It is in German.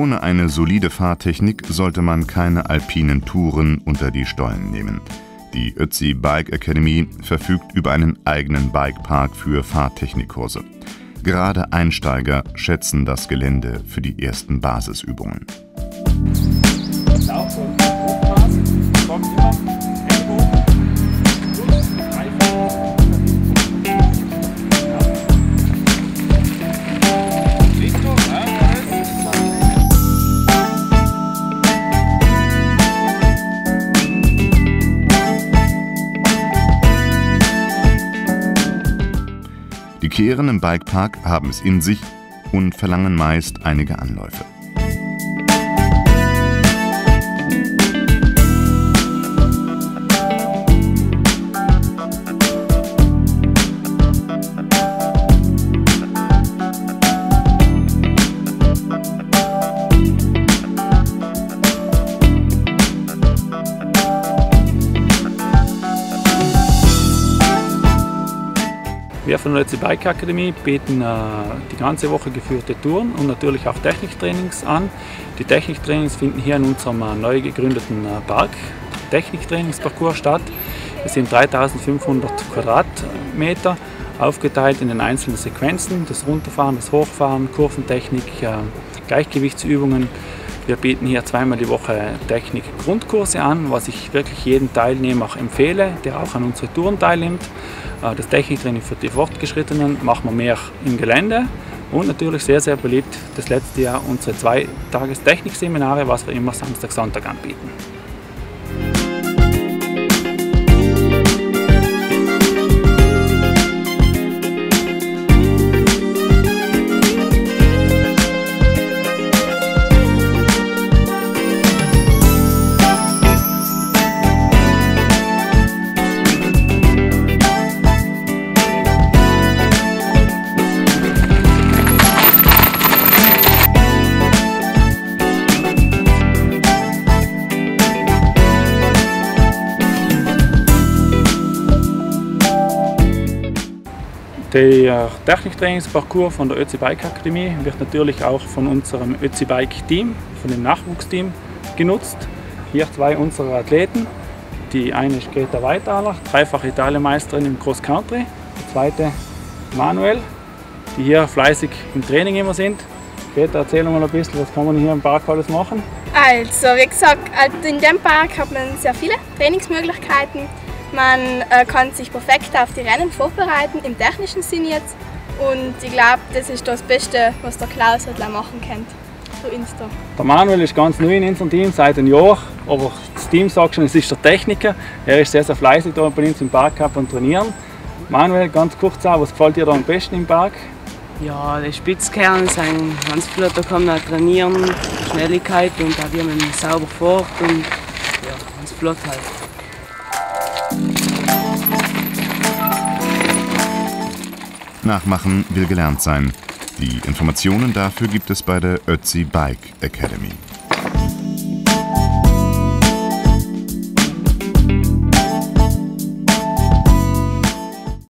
Ohne eine solide Fahrtechnik sollte man keine alpinen Touren unter die Stollen nehmen. Die Ötzi Bike Academy verfügt über einen eigenen Bikepark für Fahrtechnikkurse. Gerade Einsteiger schätzen das Gelände für die ersten Basisübungen. Die Kehren im Bikepark haben es in sich und verlangen meist einige Anläufe. Wir von der Bike Akademie bieten äh, die ganze Woche geführte Touren und natürlich auch Techniktrainings an. Die Techniktrainings finden hier in unserem äh, neu gegründeten äh, Park Techniktrainingsparcours statt. Es sind 3500 Quadratmeter aufgeteilt in den einzelnen Sequenzen, das Runterfahren, das Hochfahren, Kurventechnik, äh, Gleichgewichtsübungen. Wir bieten hier zweimal die Woche Technik-Grundkurse an, was ich wirklich jedem Teilnehmer auch empfehle, der auch an unseren Touren teilnimmt. Äh, das Techniktraining für die Fortgeschrittenen machen wir mehr im Gelände und natürlich sehr, sehr beliebt das letzte Jahr unsere zwei Tages Technikseminare, was wir immer Samstag, Sonntag anbieten. Der Techniktrainingsparcours von der Ötzi Bike Akademie wird natürlich auch von unserem Ötzi Bike Team, von dem Nachwuchsteam genutzt. Hier zwei unserer Athleten. Die eine ist Greta Weitaler, dreifache Italienmeisterin im Cross Country. Die zweite Manuel, die hier fleißig im Training immer sind. Greta, erzähl mal ein bisschen, was kann man hier im Park alles machen? Also, wie gesagt, in dem Park hat man sehr viele Trainingsmöglichkeiten. Man äh, kann sich perfekt auf die Rennen vorbereiten, im technischen Sinn jetzt. Und ich glaube, das ist das Beste, was der Klaus halt machen kann. So Insta. Der Manuel ist ganz neu in unserem Team, seit einem Jahr. Aber das Team sagt schon, es ist der Techniker. Er ist sehr, sehr fleißig da bei uns im Park und trainieren. Manuel, ganz kurz auch, was gefällt dir da am besten im Park? Ja, die Spitzkerne sind ganz flott, da kann man trainieren, Schnelligkeit und auch wie man sauber fährt und ja, ganz flott halt. Nachmachen will gelernt sein. Die Informationen dafür gibt es bei der Ötzi Bike Academy.